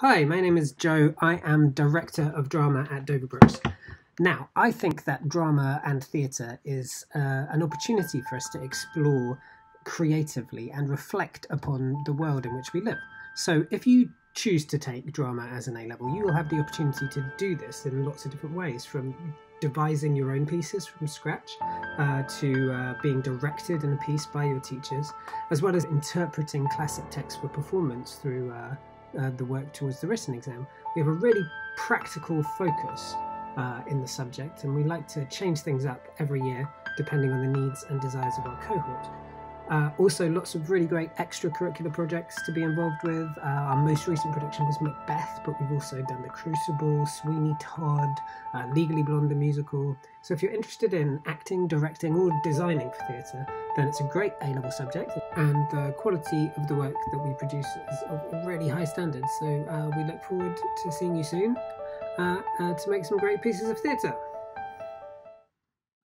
Hi, my name is Joe. I am Director of Drama at d'Overbroeck's. Now, I think that drama and theatre is uh, an opportunity for us to explore creatively and reflect upon the world in which we live. So, if you choose to take drama as an A level, you will have the opportunity to do this in lots of different ways from devising your own pieces from scratch uh, to uh, being directed in a piece by your teachers, as well as interpreting classic text for performance through uh, the work towards the written exam. We have a really practical focus uh, in the subject, and we like to change things up every year depending on the needs and desires of our cohort. Uh, also, lots of really great extracurricular projects to be involved with. Uh, our most recent production was Macbeth, but we've also done The Crucible, Sweeney Todd, uh, Legally Blonde, the musical. So, if you're interested in acting, directing, or designing for theatre, then it's a great A level subject, and the quality of the work that we produce is of really high standard. So, uh, we look forward to seeing you soon uh, uh, to make some great pieces of theatre.